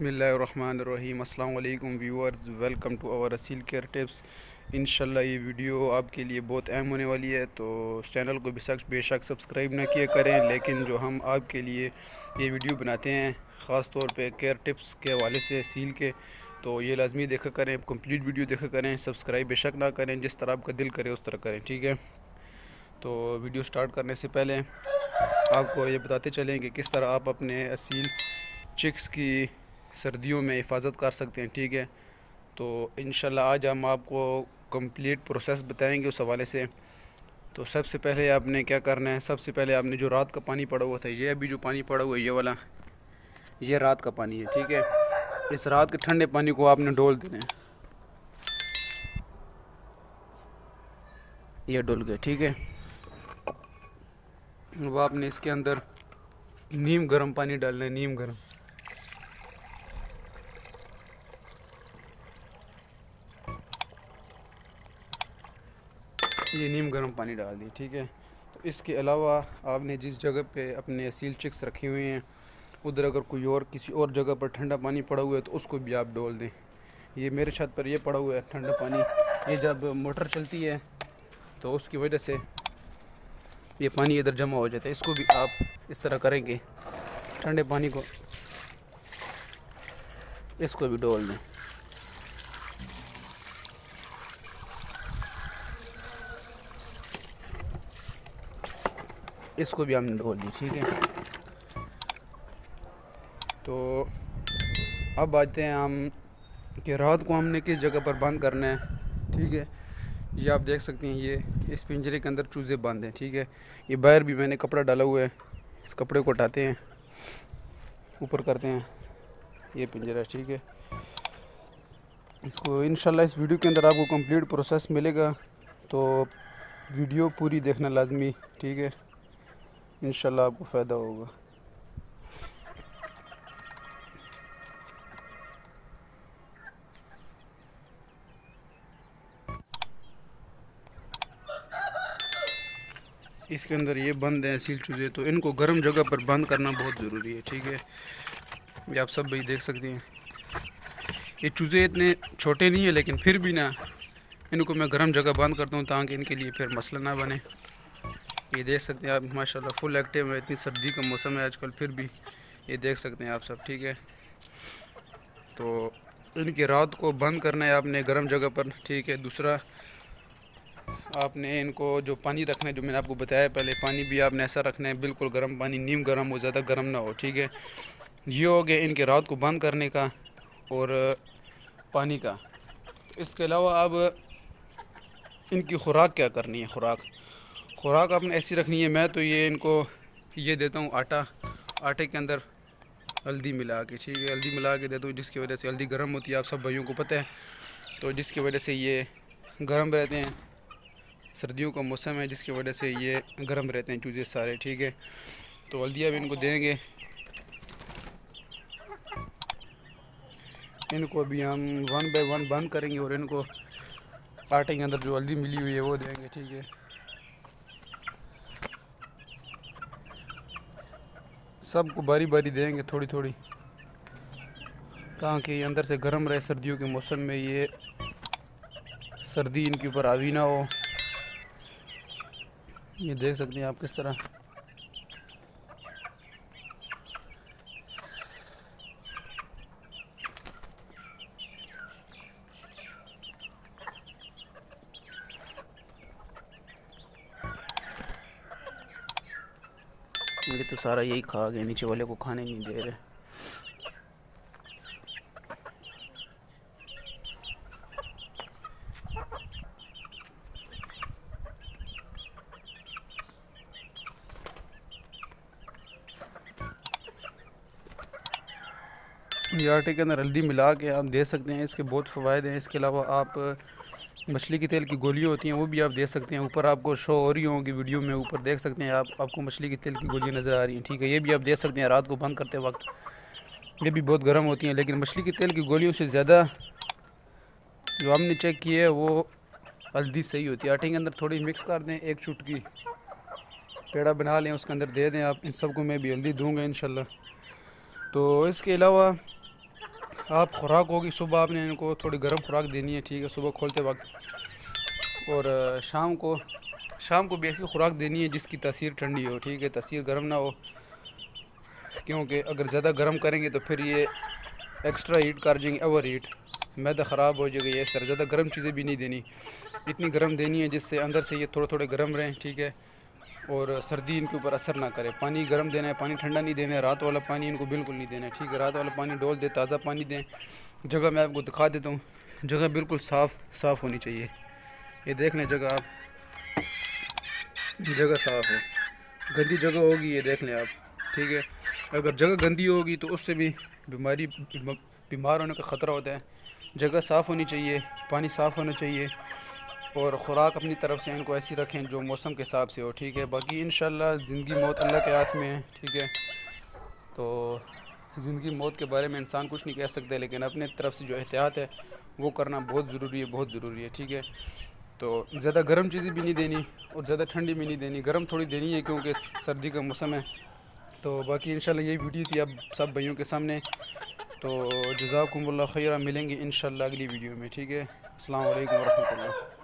बिसमीम अल्लाम viewers, welcome to our Aseel care tips. इंशाल्लाह ये वीडियो आपके लिए बहुत अहम होने वाली है तो चैनल को बेशक बेशक सब्सक्राइब ना किया करें, लेकिन जो हम आपके लिए ये वीडियो बनाते हैं, ख़ास तौर पे केयर टिप्स के हवाले से सील के तो ये लाजमी देखा करें, कंप्लीट वीडियो देखा करें, सब्सक्राइब बेशक ना करें, जिस तरह आपका दिल करे उस तरह करें, ठीक है? तो वीडियो स्टार्ट करने से पहले आपको ये बताते चलें कि किस तरह आप अपने असील चिक्स की सर्दियों में हिफाजत कर सकते हैं, ठीक है? तो इन आज हम आपको कंप्लीट प्रोसेस बताएँगे उस हवाले से। तो सबसे पहले आपने क्या करना है? सबसे पहले आपने जो रात का पानी पड़ा हुआ था, ये अभी जो पानी पड़ा हुआ है, ये वाला, ये रात का पानी है, ठीक है? इस रात के ठंडे पानी को आपने डोल देना है। ये डोल गए ठीक है? वो आपने इसके अंदर नीम गर्म पानी डालना है, नीम गर्म। ये नीम गर्म पानी डाल दी ठीक है? तो इसके अलावा आपने जिस जगह पे अपने सील चिक्स रखे हुए हैं, उधर अगर कोई और किसी और जगह पर ठंडा पानी पड़ा हुआ है तो उसको भी आप डोल दें। ये मेरे छत पर ये पड़ा हुआ है, ठंडा पानी। ये जब मोटर चलती है तो उसकी वजह से ये पानी इधर जमा हो जाता है। इसको भी आप इस तरह करेंगे, ठंडे पानी को इसको भी डोल दें। इसको भी हमने ढोल दी, ठीक है? तो अब आते हैं हम कि रात को हमने किस जगह पर बंद करना है, ठीक है? ये आप देख सकते हैं, ये इस पिंजरे के अंदर चूज़े बंद हैं, ठीक है? ये बाहर भी मैंने कपड़ा डाला हुआ है, इस कपड़े को हटाते हैं, ऊपर करते हैं, ये पिंजरा, ठीक है? इसको इंशाल्लाह इस वीडियो के अंदर आपको कंप्लीट प्रोसेस मिलेगा तो वीडियो पूरी देखना लाजमी, ठीक है? इन आपको फ़ायदा होगा। इसके अंदर ये बंद हैं, सील चूज़े तो इनको गर्म जगह पर बंद करना बहुत ज़रूरी है, ठीक है? ये आप सब भाई देख सकते हैं। ये चूज़े इतने छोटे नहीं है, लेकिन फिर भी ना, इनको मैं गर्म जगह बंद करता हूँ ताकि इनके लिए फिर मसला ना बने। ये देख सकते हैं आप, माशाल्लाह फुल एक्टिव है, इतनी सर्दी का मौसम है आजकल, फिर भी ये देख सकते हैं आप सब, ठीक है? तो इनकी रात को बंद करना है आपने, गर्म जगह पर, ठीक है? दूसरा, आपने इनको जो पानी रखना है, जो मैंने आपको बताया पहले, पानी भी आपने ऐसा रखना है, बिल्कुल गर्म पानी, नीम गर्म हो, ज़्यादा गर्म ना हो, ठीक है? ये हो गया इनके रात को बंद करने का और पानी का। इसके अलावा अब इनकी खुराक क्या करनी है, खुराक? खुराक आपने ऐसी रखनी है, मैं तो ये इनको, ये देता हूँ आटा, आटे के अंदर हल्दी मिला के, ठीक है, हल्दी मिला के देता हूँ, जिसकी वजह से हल्दी गर्म होती है, आप सब भाइयों को पता है। तो जिसकी वजह से ये गर्म रहते हैं, सर्दियों का मौसम है, जिसकी वजह से ये गर्म रहते हैं चूज़े सारे, ठीक है। तो हल्दियाँ भी इनको देंगे। इनको अभी हम वन बाई वन बंद करेंगे और इनको आटे के अंदर जो हल्दी मिली हुई है, वो देंगे, ठीक है। सबको बारी बारी देंगे थोड़ी थोड़ी, ताकि अंदर से गर्म रहे सर्दियों के मौसम में ये सर्दी इनके ऊपर आवी ना हो। ये देख सकते हैं आप किस तरह ये तो सारा यही खा गए, नीचे वाले को खाने नहीं दे रहे। ये आटे के अंदर हल्दी मिला के आप दे सकते हैं, इसके बहुत फ़वाद हैं। इसके अलावा आप मछली के तेल की गोलियाँ होती हैं, वो भी आप देख सकते हैं। ऊपर आपको शो हो रही होंगी वीडियो में, ऊपर देख सकते हैं आप, आपको मछली के तेल की गोलियाँ नज़र आ रही हैं। ठीक है, ये भी आप देख सकते हैं रात को बंद करते वक्त। ये भी बहुत गर्म होती हैं, लेकिन मछली के तेल की गोलियों से ज़्यादा जो हमने चेक की है, वो हल्दी सही होती है। आटे के अंदर थोड़ी मिक्स कर दें, एक चुटकी पेड़ा बना लें, उसके अंदर दे दें आप। इन सबको मैं भी हल्दी दूँगा इन तो इसके अलावा आप खुराक होगी, सुबह आपने इनको थोड़ी गर्म खुराक देनी है, ठीक है, सुबह खोलते वक्त। और शाम को शाम को भी ऐसी खुराक देनी है जिसकी तसीर ठंडी हो, ठीक है तसीर गर्म ना हो। क्योंकि अगर ज़्यादा गर्म करेंगे तो फिर ये एक्स्ट्रा हीट कर जाएँगे ओवर हीट मैदा ख़राब हो जाएगा, ये तरह ज़्यादा गर्म चीज़ें भी नहीं देनी। इतनी गर्म देनी है जिससे अंदर से ये थोड़े थोड़े गर्म रहें, ठीक है। और सर्दी इनके ऊपर असर ना करे। पानी गर्म देना है, पानी ठंडा नहीं देना है। रात वाला पानी इनको बिल्कुल नहीं देना है। ठीक है, रात वाला पानी डोल दे, ताज़ा पानी दें। जगह मैं आपको दिखा देता हूँ। जगह बिल्कुल साफ़ साफ़ होनी चाहिए। ये देख लें जगह आप। जगह साफ़ है। गंदी जगह होगी ये देख लें आप। ठीक है, अगर जगह गंदी होगी तो उससे भी बीमारी, बीमार होने का ख़तरा होता है। जगह साफ़ होनी चाहिए, पानी साफ़ होना चाहिए। और ख़ुराक अपनी तरफ़ से इनको ऐसी रखें जो मौसम के हिसाब से हो, ठीक है? बाकी इन ज़िंदगी मौत अल्लाह के हाथ में है, ठीक है? तो ज़िंदगी मौत के बारे में इंसान कुछ नहीं कह सकते, लेकिन अपने तरफ़ से जो एहतियात है, वो करना बहुत ज़रूरी है, बहुत ज़रूरी है, ठीक है? तो ज़्यादा गर्म चीज़ें भी नहीं देनी और ज़्यादा ठंडी भी नहीं देनी, गर्म थोड़ी देनी है क्योंकि सर्दी का मौसम है। तो बाकी इन यही वीडियो थी अब सब भाइयों के सामने। तो जजाकुमुल्ला खैरा, मिलेंगे इन अगली वीडियो में, ठीक है? अल्लाम वरहमल